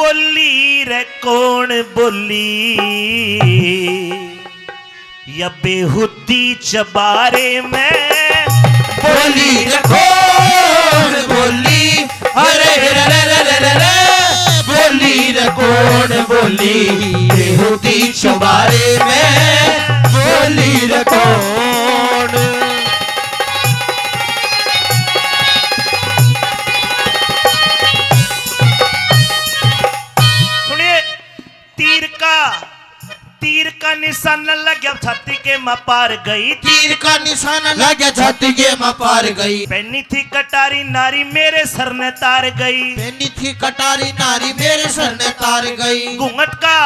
बोली रे कौन बोली? या बेहुदी चबारे में बोली रे कौन बोली? अरे, रे रे रे रे रे बोली रे कौन बोली? बेहुदी चबारे में निशान लग गया छाती के माँ पार गई तीर का निशान लगे छाती के माँ पार गई। पहनी थी कटारी नारी मेरे सर ने तार गई। पहनी थी कटारी नारी मेरे सर ने तार गई। घूंघट का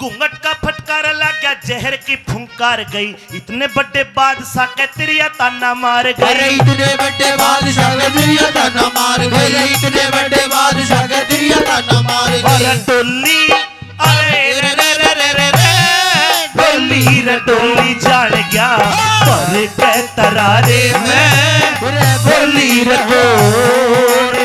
घूंघट का फटकार लग गया जहर की फुंकार गई। इतने बड़े बादशाह के तिरिया ताना मार अरे गई इतने बड़े बादशाह का दुनिया ताना मार गई। इतने बड़े बादशाह का दुनिया ताना मार गई। डोली पर के तरारे में बोली रे कौन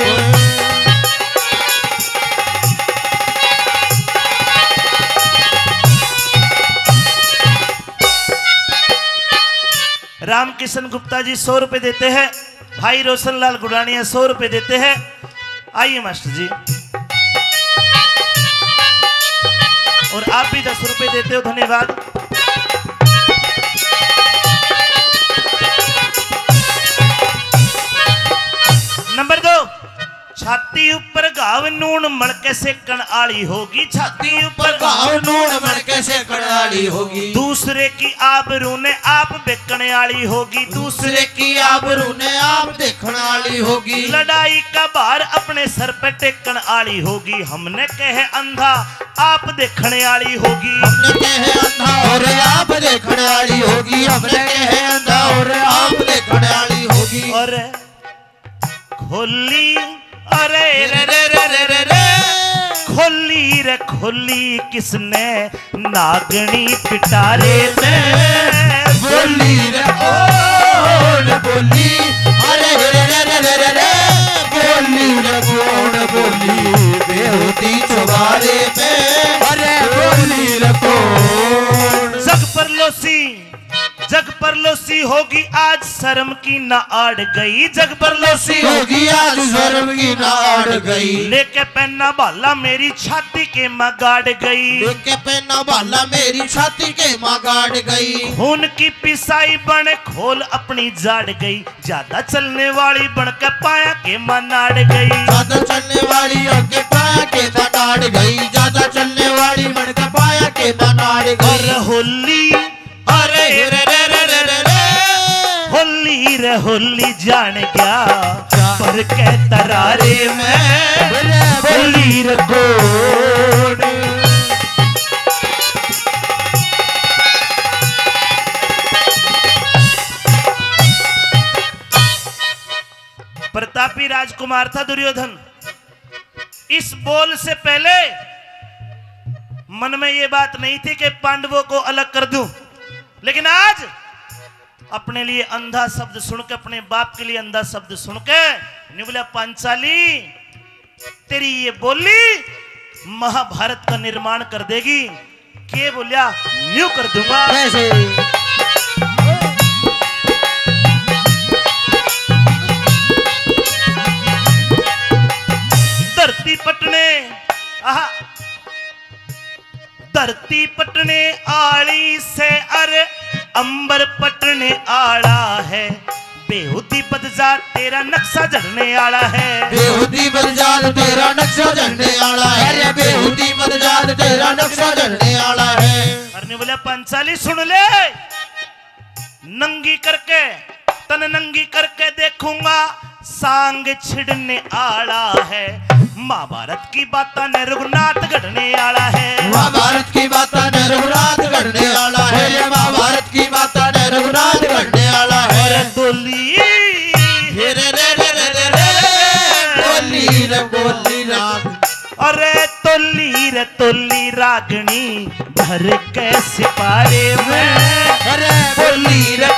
रामकिशन गुप्ता जी सौ रुपए देते हैं। भाई रोशन लाल गुड़ानिया सौ रुपए देते हैं। आइए मास्टर जी। और आप भी दस रुपए देते हो, धन्यवाद। छाती ऊपर घाव नून मड़के सेकण आली होगी। छाती ऊपर गाँव नून मर कैसे कड़ाली होगी। दूसरे की आबरू ने आप बेकने आली होगी। दूसरे की आबरू ने आप देखने वाली होगी। लड़ाई का भार अपने सर पे टेकन आली होगी। हमने कहे अंधा आप देखने आली होगी। हमने कहे अंधा और आप देखने वाली होगी। हमने कहे अंधा और आप देखने वाली होगी। और खोली अरे रे रे रे रे रे रे। खोली रे खोली किसने? नागनी पिटारे में बोली रे कौन बोली अरे रे रे रे रे रे रे। बोली रे कौन बोली। बेहुदी चुबारे में अरे बोली रे कौन जग पर लोसी। जग पर लोसी होगी आज शर्म की ना आड़ गई। जग पर लोसी होगी आज शर्म की नाड़ गई। लेके पहना भाला मेरी छाती के माँ गाड़ गई। देख के पहना भाला मेरी छाती के माँ गाड़ गई। खून की पिसाई बन खोल अपनी जाड़ गई। ज़्यादा चलने वाली बन के पाया के माँ नाड़ गई। ज़्यादा चलने वाली आगे पाया के बनाड़ गई। ज़्यादा चलने वाली मन का पाया के और गई। होली होली रे होली जान गया। पर के तरारे में, होली रे गोड़। प्रतापी राजकुमार था दुर्योधन। इस बोल से पहले मन में ये बात नहीं थी कि पांडवों को अलग कर दूँ। लेकिन आज अपने लिए अंधा शब्द सुन के अपने बाप के लिए अंधा शब्द सुन के बोला पांचाली तेरी ये बोली महाभारत का निर्माण कर देगी। के बोलिया न्यू कर दूँगा। कैसे धरती पटने आहा। धरती पटने आली से अरे अंबर पटने आला है। बेहुदी बदजा तेरा नक्शा जड़ने आला है। बेहुदी बदजाल तेरा नक्शा झंडे आला है। बेहुदी बदजाल तेरा नक्शा झंडे आला है। करने बोले पंचाली सुन ले। नंगी करके तन नंगी करके देखूँगा। सांग छिड़ने आला है। महाभारत की बात ने रघुनाथ गढ़ने आला है। महाभारत की बाता ने रघुनाथ गढ़ने आला अरे तोली रे तोली रागनी भर के सिपारे में? अरे बोली रे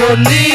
बोली?